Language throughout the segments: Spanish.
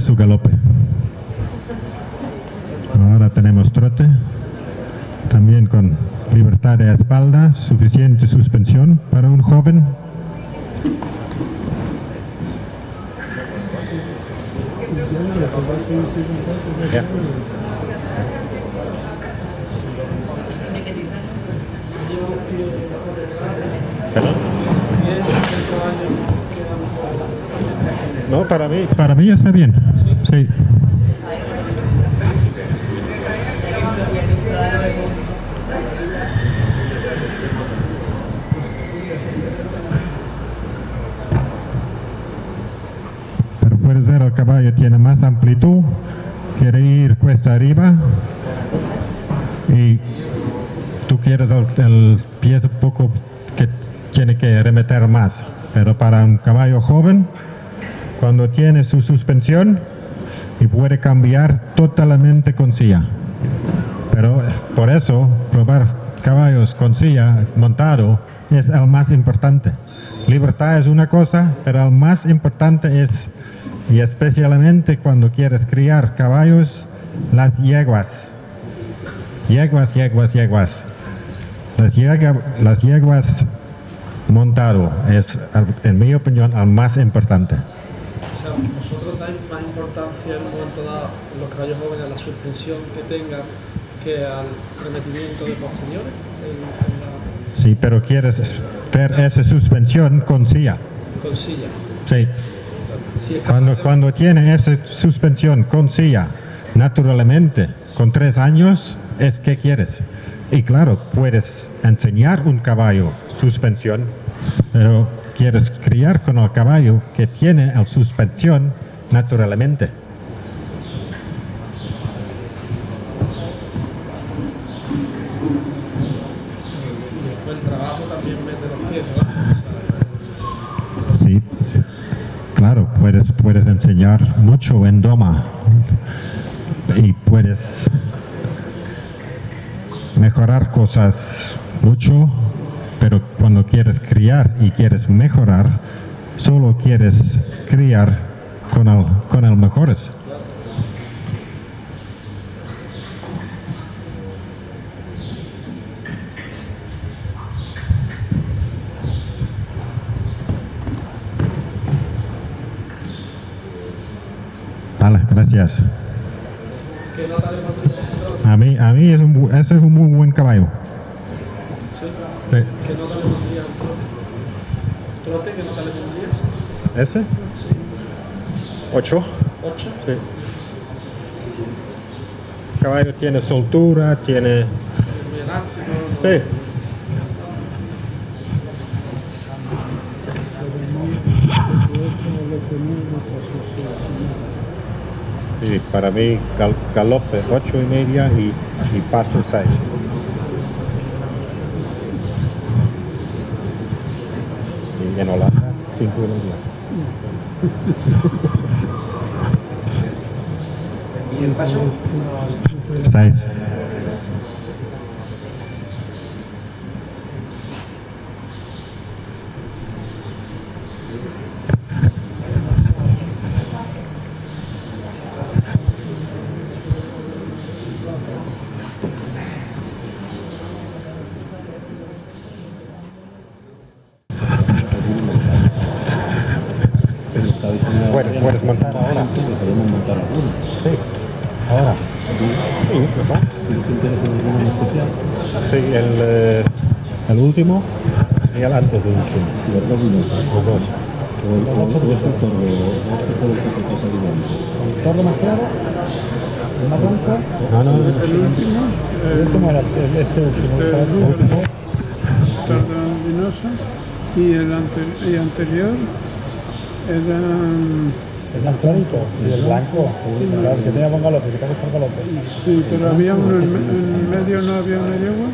su galope. Ahora tenemos trote, también con libertad de espalda, suficiente suspensión para un joven. No, para mí, para mí está bien. Sí. Pero puedes ver el caballo tiene más amplitud, quiere ir cuesta arriba y tú quieres el, el pie un poco que tiene que remeter más. Pero para un caballo joven, cuando tiene su suspensión y puede cambiar totalmente con silla. Pero eh, por eso probar caballos con silla montado es el más importante. Libertad es una cosa, pero el más importante es, y especialmente cuando quieres criar caballos, las yeguas. Yeguas, yeguas, yeguas. Las, yegua- las yeguas montado es, en mi opinión, el más importante. Dais más importancia en un momento dado en los caballos jóvenes a la suspensión que tengan que al remetimiento de posteriores. La, Sí, pero quieres ver esa suspensión con silla. con silla. Sí. Si Cuando, cuando tiene esa suspensión con silla, naturalmente, con tres años, es que quieres. Y claro, puedes enseñar un caballo suspensión, pero quieres criar con el caballo que tiene la suspensión naturalmente. Sí, claro, puedes, puedes enseñar mucho en Doma y puedes mejorar cosas mucho, pero cuando quieres criar y quieres mejorar, solo quieres criar con el, con el mejores. Vale, gracias. A mí, a mí es un, ese es un muy buen caballo. Sí. ¿Qué nota le pondrías al? ¿Trote qué nota le pondrías? ¿Ese? ¿Ocho? ¿Ocho? Sí. El caballo tiene soltura, tiene... Sí. Sí, para mí gal- galope ocho y media y, y paso seis. Y en Holanda cinco y media. ¿Y el paso? Seis. Puedes, puedes montar ahora. Podemos montar alguno. Sí, ahora. Sí, mejor. ¿Tienes interés en alguno en especial? Sí, el, eh, el último y el antes del último. Los dos minutos. Los dos. El es un toro, o este toro que te pasa digamos. ¿El torno más claro? ¿El más blanco? No, no, El último, el último era el- este último. el el último. tardandinoso, y el anterior era El blanco clarito. Y el blanco. Claro, que tenía buen galope, que tengo por galope. sí, pero había uno en, me- en medio, no había una yegua,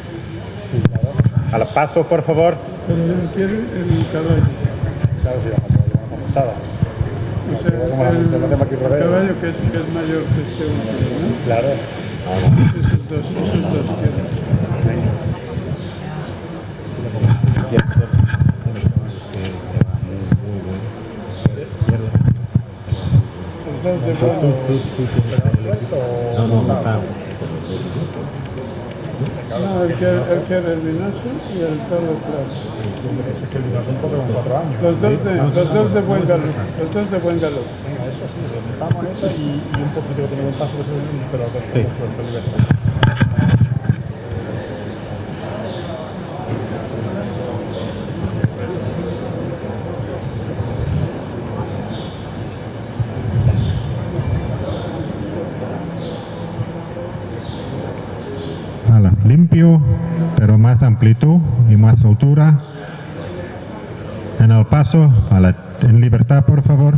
Al paso, por favor. pero el caballo. Claro, sí, la montada. O sea, el, caballo que es, que es mayor que este último, Claro. ¿no? Esos dos, esos dos. No, no. No, él quiere, él quiere el Vinazo y el Claro. Eso es que el Vinoso un poco con cuatro años. Los dos de, los dos de buen galop. Los dos de buen galop. Venga, eso sí, lo en esa y, y un poquito que buen paso, que es el pero que con suerte, libertad. Ala, limpio, pero más amplitud y más altura. En el paso, ala, en libertad, por favor.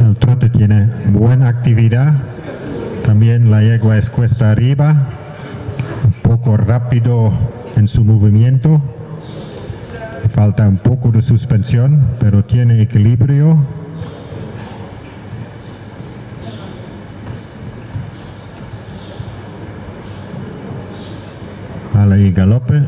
El trote tiene buena actividad. También la arriba, un poco rápido en su movimiento. Falta un poco de suspensión, pero tiene equilibrio. Ala y galope.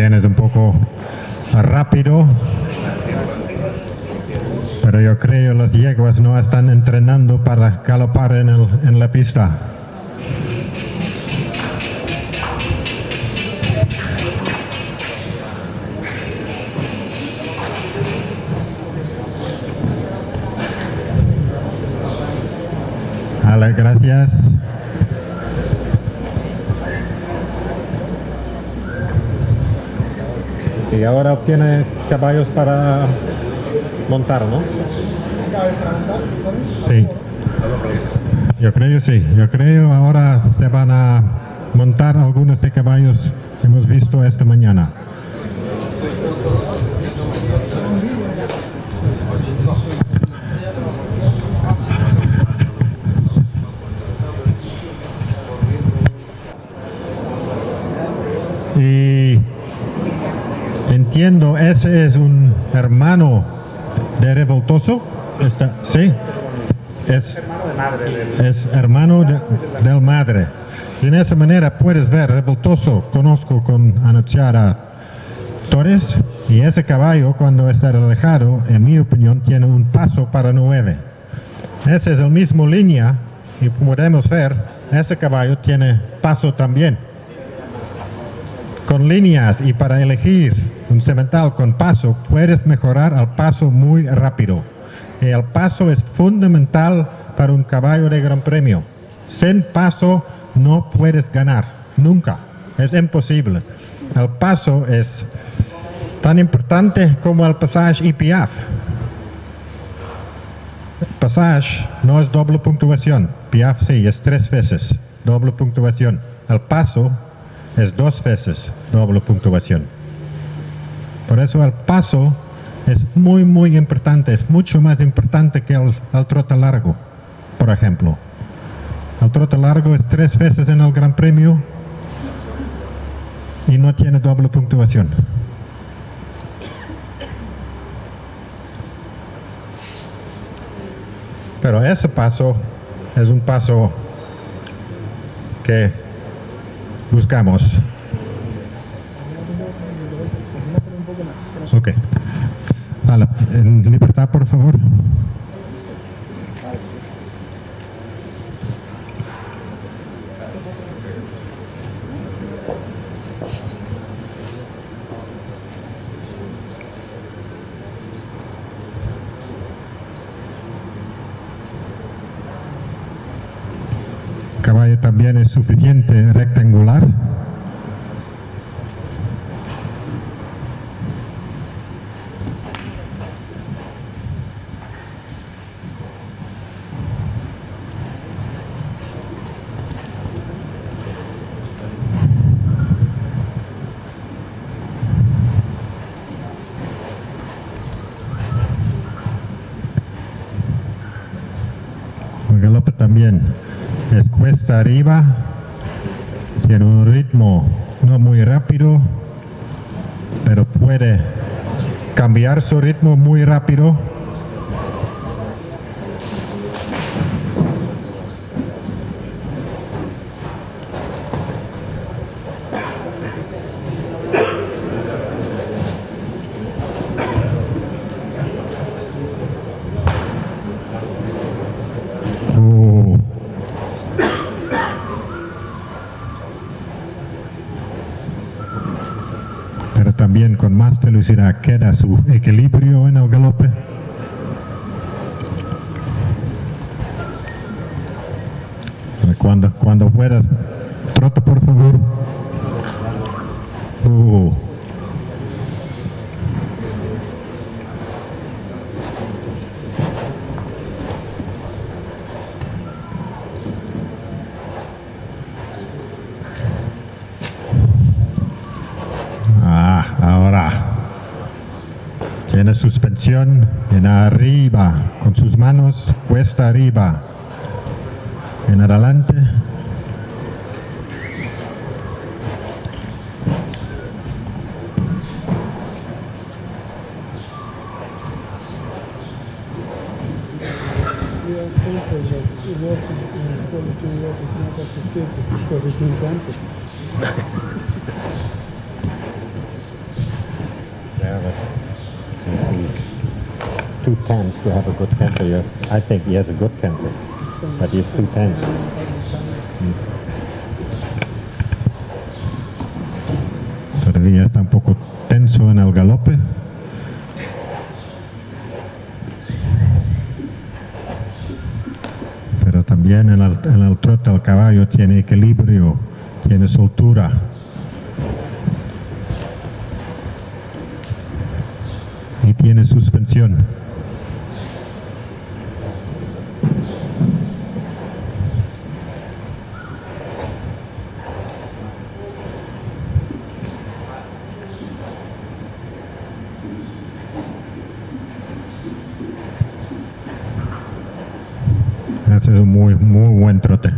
También es un poco rápido. Pero yo creo las yeguas no están entrenando para galopar en, el- en la pista. Vale, gracias. Y ahora obtiene caballos para montar, ¿no? Sí. Yo creo sí. Yo creo ahora se van a montar algunos de caballos que hemos visto esta mañana. Y ese es un hermano de Revoltoso. Está, sí. Es, hermano de- del madre. Y en esa manera puedes ver, Revoltoso conozco con Anunciada Torres y ese caballo cuando está alejado, en mi opinión, tiene un paso para nueve. Ese es el mismo línea y podemos ver, ese caballo tiene paso también con líneas y para elegir un cemental con paso puedes mejorar al paso muy rápido. El paso es fundamental para un caballo de gran premio. Sin paso no puedes ganar, nunca. Es imposible. El paso es tan importante como el pasaje y piaf. Passage no es doble puntuación. Piaf sí, es tres veces doble puntuación. El paso es dos veces doble puntuación. Por eso el paso es muy, muy importante. Es mucho más importante que el, el trote largo, por ejemplo. El trote largo es tres veces en el Gran Premio y no tiene doble puntuación. Pero ese paso es un paso que buscamos. Ok. A la- en libertad, por favor. caballo también es suficiente rectangular. El galope también es cuesta arriba, tiene un ritmo no muy rápido, pero puede cambiar su ritmo muy rápido. Más velocidad queda su equilibrio en el galope. Cuando, cuando puedas, trota por favor. Uh. Ah, ahora. Tiene en arriba, con sus manos cuesta arriba. En adelante. Yeah, but he's too tense to have a good temper. Yeah. I think he has a good temper, but he's too tense. Todavía está un poco tenso en el galope. Pero también en el, en el trote el caballo tiene equilibrio, tiene soltura. y tiene suspensión. Ese es un muy, muy buen trote.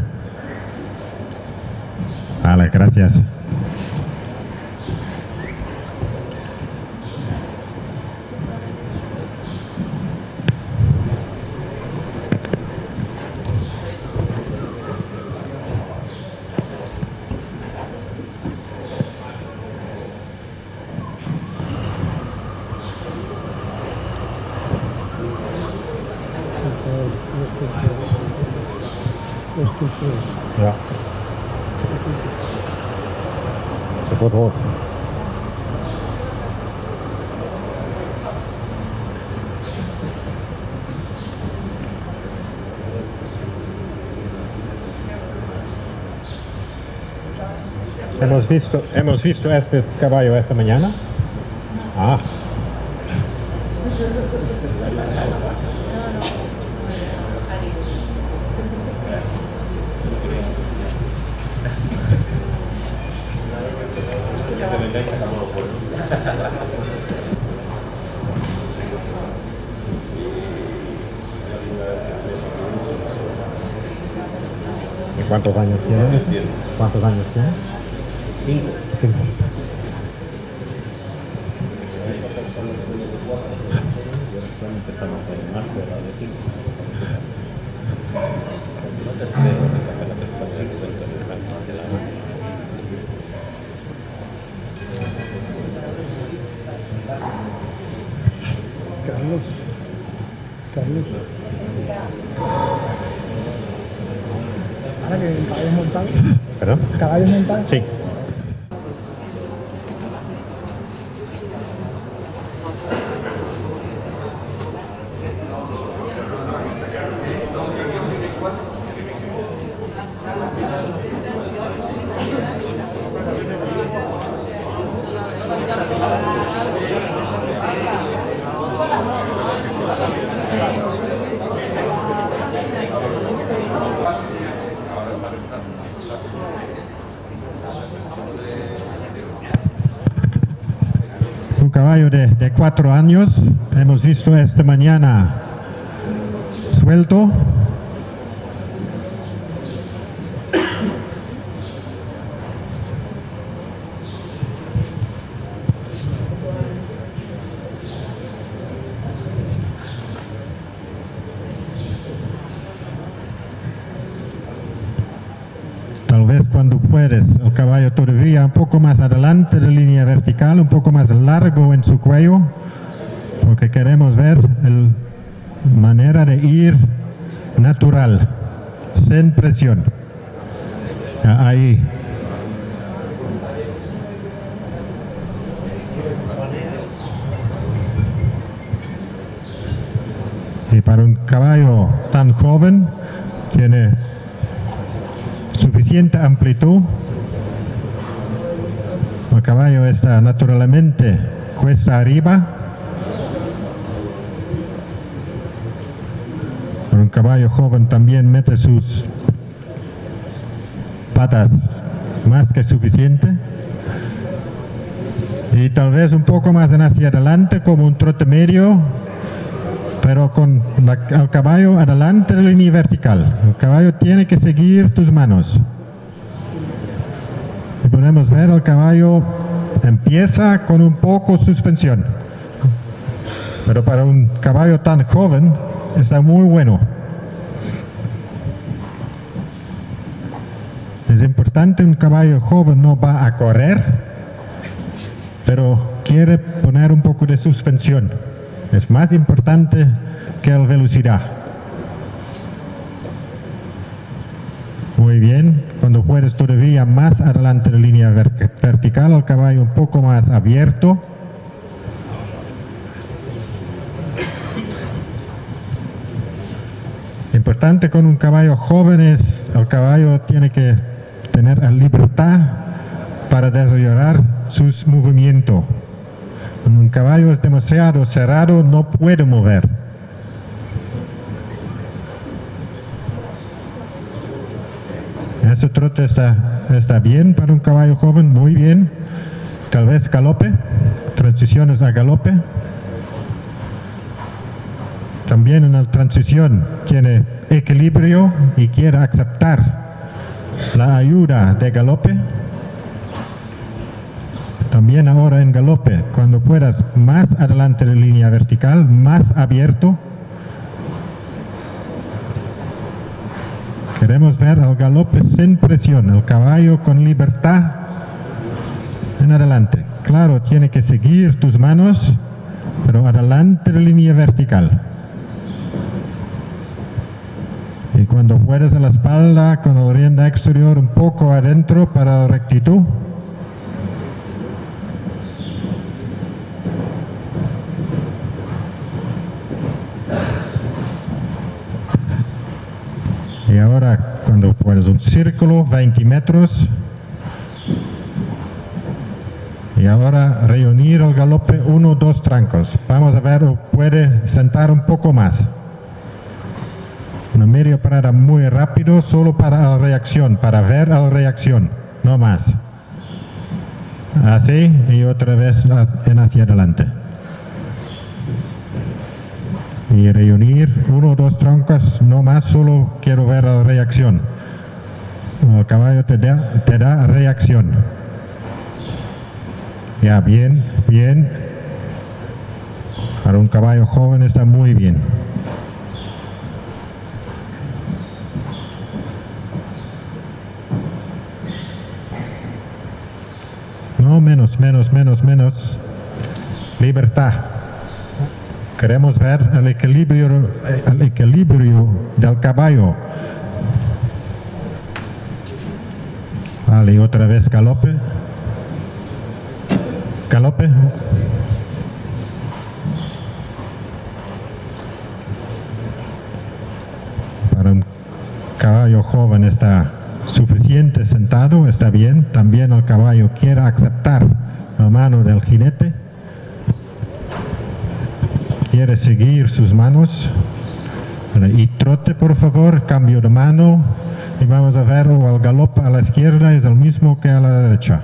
Vale, gracias. Hemos visto, hemos visto este caballo esta mañana. Ah. ¿Y cuántos años tiene? ¿Cuántos años tiene? Cinco. Empezamos en marzo de la de Carlos. Carlos. Ahora que el caballo montado. ¿Perdón? Caballo montado. Sí. Caballo de, de cuatro años. Hemos visto esta mañana suelto. Tal vez cuando puedes, el caballo todavía un poco más adelante de la línea un poco más largo en su cuello, porque queremos ver la manera de ir natural, sin presión. Ah, Ahí. Y para un caballo tan joven, tiene suficiente amplitud. Caballo está naturalmente cuesta arriba. Un caballo joven también mete sus patas más que suficiente. Y tal vez un poco más en hacia adelante como un trote medio, pero con la- el caballo adelante de la línea vertical. El caballo tiene que seguir tus manos. Y podemos ver el caballo empieza con un poco suspensión. Pero para un caballo tan joven está muy bueno. Es importante, un caballo joven no va a correr, pero quiere poner un poco de suspensión. Es más importante que la velocidad. Muy bien, cuando puedes todavía más adelante de la línea ver- vertical, el caballo un poco más abierto. Importante con un caballo joven es, el caballo tiene que tener la libertad para desarrollar sus movimientos. Un caballo es demasiado cerrado, no puede mover. Ese trote está, está bien para un caballo joven, muy bien. Tal vez galope, transiciones a galope. También en la transición tiene equilibrio y quiere aceptar la ayuda de galope. También ahora en galope, cuando puedas más adelante de línea vertical, más abierto. Queremos ver el galope sin presión, el caballo con libertad en adelante. Claro, tiene que seguir tus manos, pero adelante de la línea vertical. Y cuando puedes a la espalda, con la rienda exterior un poco adentro para la rectitud. Ahora cuando puedes un círculo, 20 metros. Y ahora reunir el galope uno, dos trancos. Vamos a ver, puede sentar un poco más. Una media parada muy rápido, solo para la reacción, para ver la reacción, no más. Así y otra vez en hacia adelante. Y reunir uno o dos troncos, no más, solo quiero ver la reacción. El caballo te da, te da reacción. Ya, bien, bien. Para un caballo joven está muy bien. No, menos, menos, menos, menos. Libertad. Queremos ver el equilibrio, el equilibrio del caballo. Vale, otra vez galope. Galope. Para un caballo joven está suficiente sentado, está bien. También el caballo quiere aceptar la mano del jinete. Quiere seguir sus manos. Y trote, por favor, cambio de mano. Y vamos a ver, o el galope a la izquierda es el mismo que a la derecha.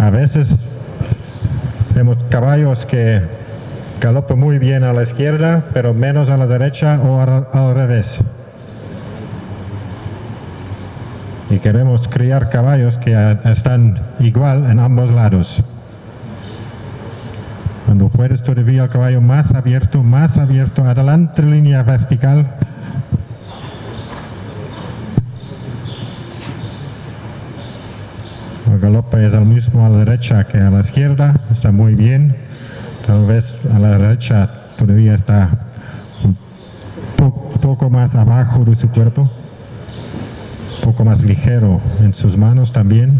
A veces vemos caballos que galopan muy bien a la izquierda, pero menos a la derecha o al, al revés. Y queremos criar caballos que están igual en ambos lados. Cuando puedes todavía el caballo más abierto, más abierto, adelante línea vertical. El galope es el mismo a la derecha que a la izquierda, está muy bien. Tal vez a la derecha todavía está un po- poco más abajo de su cuerpo, un poco más ligero en sus manos también.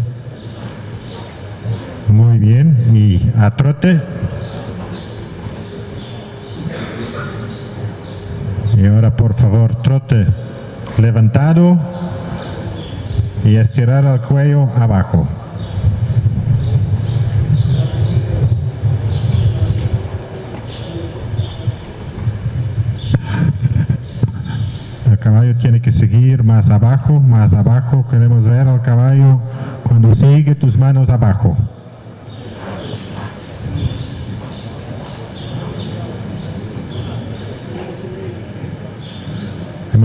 Muy bien, y a trote. Y ahora por favor trote levantado y estirar el cuello abajo. El caballo tiene que seguir más abajo, más abajo. Queremos ver al caballo cuando sigue tus manos abajo.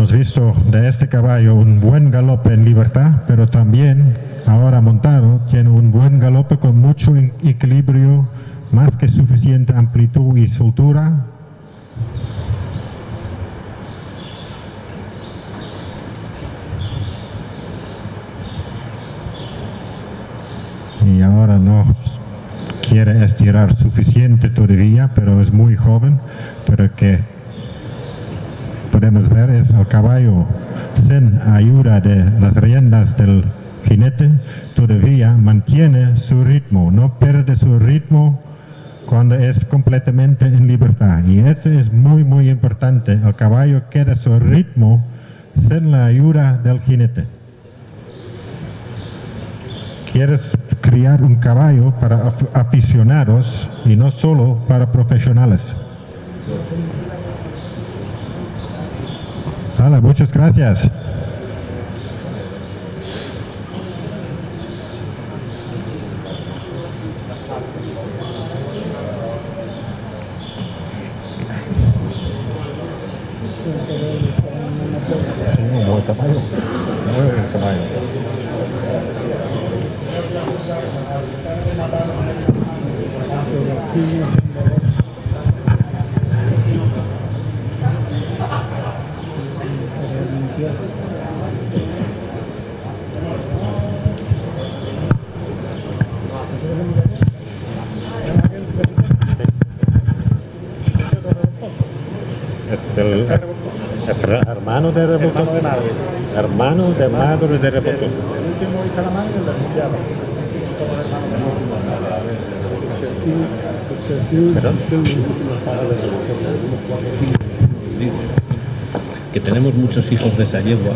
Hemos visto de este caballo un buen galope en libertad, pero también ahora montado tiene un buen galope con mucho equilibrio, más que suficiente amplitud y soltura. Y ahora no quiere estirar suficiente todavía, pero es muy joven, pero que podemos ver es el caballo sin ayuda de las riendas del jinete, todavía mantiene su ritmo, no pierde su ritmo cuando es completamente en libertad. Y eso es muy, muy importante. El caballo queda su ritmo sin la ayuda del jinete. Quieres criar un caballo para af- aficionados y no solo para profesionales. Muchas gracias. Un buen caballo. Muy buen caballo. Es el es el hermano de Rebotoso. Hermano de madre. Hermano de madre de Rebotoso. El último hijo de la madre y el del mundial. Somos hermanos. Perdón. Que tenemos muchos hijos de esa yegua.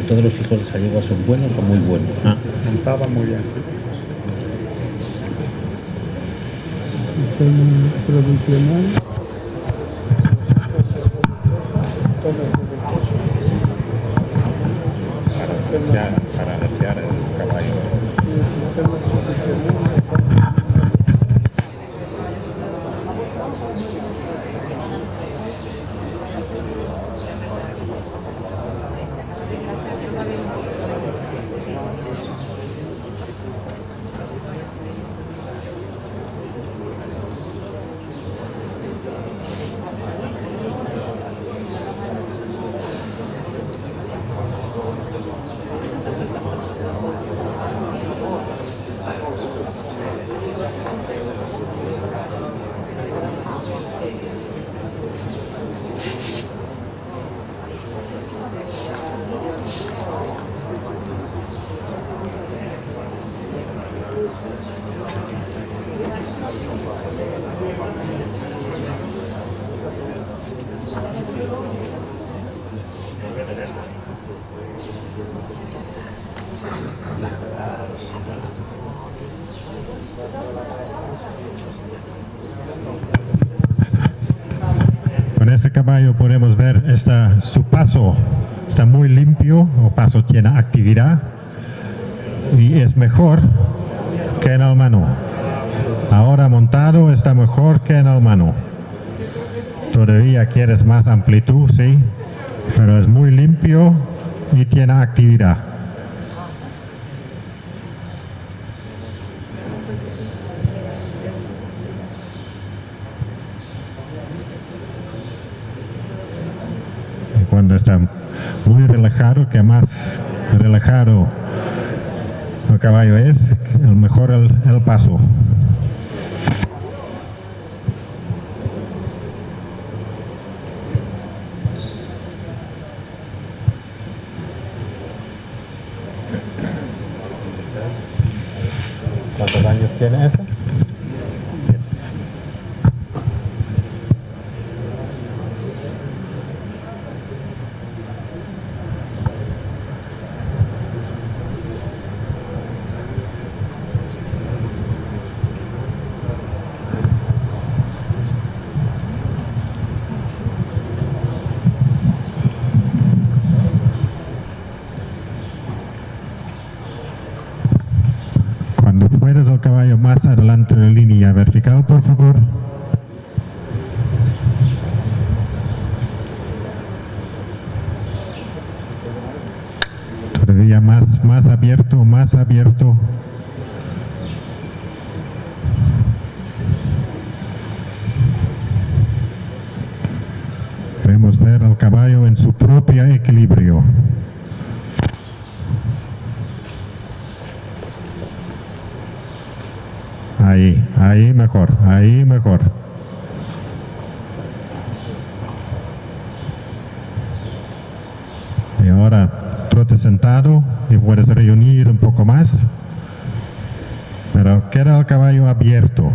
y Todos los hijos de esa yegua son buenos o muy buenos. Ah, Montaba muy bien, sí. Sistema provisional. para anunciar, para anunciar el caballo. y el sistema provisional. Con ese caballo podemos ver esta, su paso está muy limpio, o paso tiene actividad y es mejor que en el mano. Ahora montado está mejor que en el mano. Todavía quieres más amplitud, sí, pero es muy limpio y tiene actividad. Y está muy relajado, que más relajado el caballo es, el mejor el, el paso. ¿Cuántos años tiene ese? Cuando puedas el caballo más adelante de la línea vertical, por favor. Todavía más, más abierto, más abierto. Queremos ver al caballo en su propio equilibrio. Ahí, ahí mejor, ahí mejor. Y ahora trote sentado y puedes reunir un poco más. Pero queda el caballo abierto.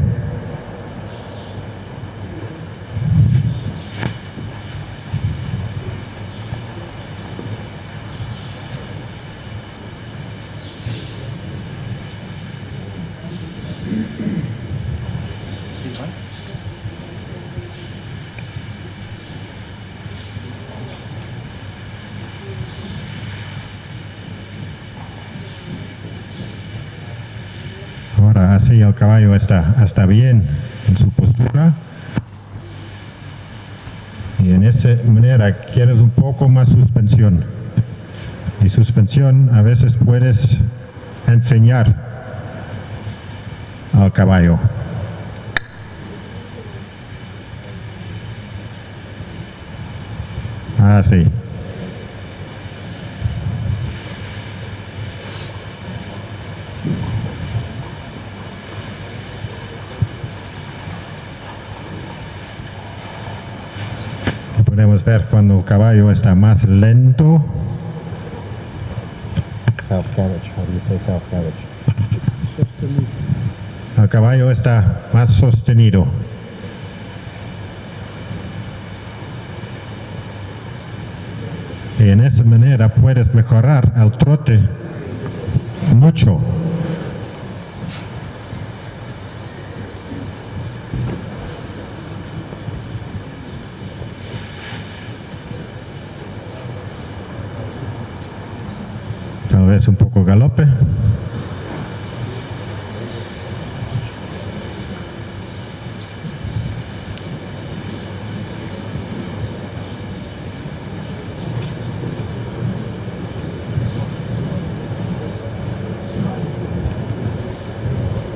Ahora así el caballo está, está bien en su postura. Y en esa manera quieres un poco más suspensión. Y suspensión a veces puedes enseñar al caballo. Así. Podemos ver cuando el caballo está más lento. South carriage. How do you say south carriage? El caballo está más sostenido. Y en esa manera puedes mejorar el trote mucho. Tal vez un poco galope.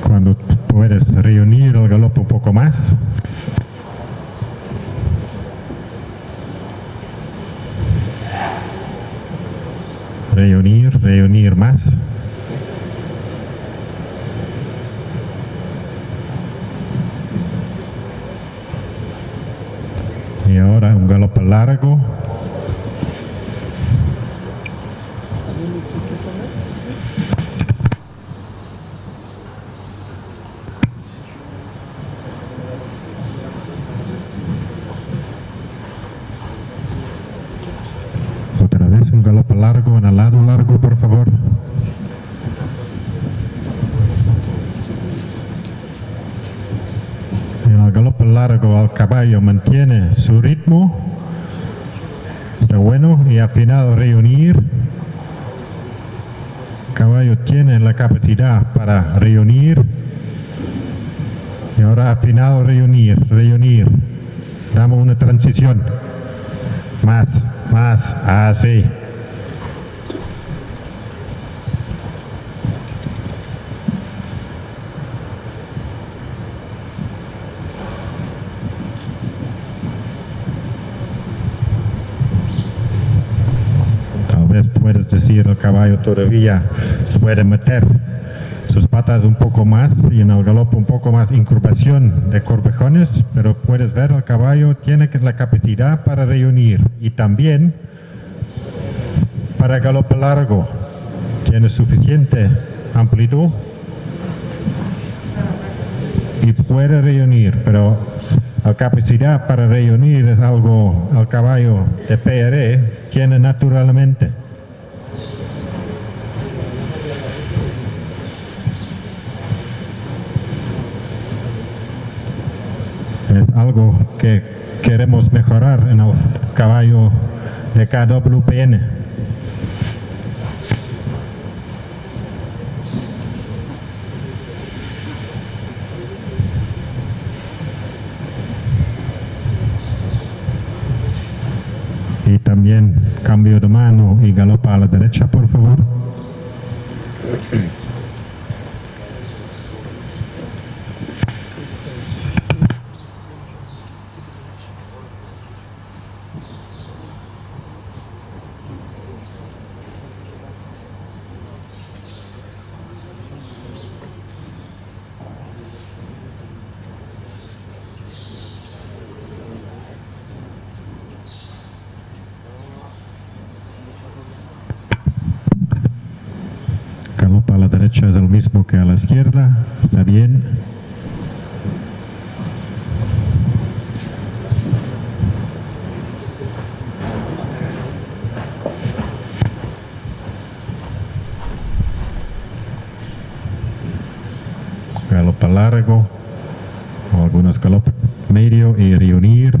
Cuando puedes reunir el galope un poco más. Reunir, reunir más. Y ahora un galope largo. Otra vez un galope largo en el lado largo, por favor. En el galope caballo mantiene su ritmo. Está bueno y al final reunir. caballo tiene la capacidad para reunir y ahora al final reunir, reunir. Damos una transición. Más, más, así. Tal vez puedes decir el caballo todavía puede meter sus patas un poco más y en el galope un poco más incurvación de corvejones, pero puedes ver el caballo tiene la capacidad para reunir y también para galope largo. Tiene suficiente amplitud y puede reunir, pero la capacidad para reunir es algo el caballo de PRE tiene naturalmente. es algo que queremos mejorar en el caballo de KWPN. Y también cambio de mano y galopa a la derecha, por favor. Galopa a la derecha es el mismo que a la izquierda. Está bien. Galopa largo. O algunos galope medio y reunir.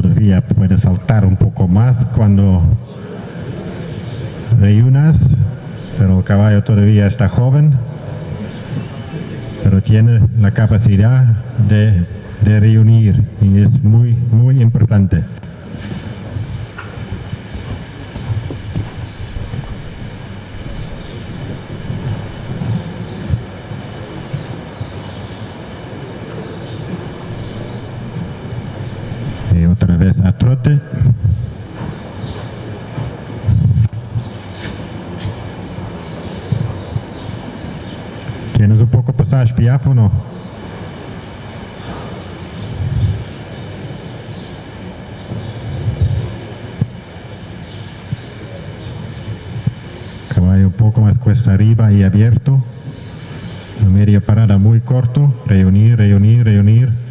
todavía puede saltar un poco más cuando reúnas, pero el está joven, pero tiene la capacidad de reunir y es muy, muy importante. Y otra vez a trote. ¿Tienes no? Caballo un poco más cuesta arriba y abierto. La media parada muy corto. Reunir, reunir, reunir.